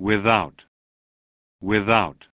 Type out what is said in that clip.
without, without.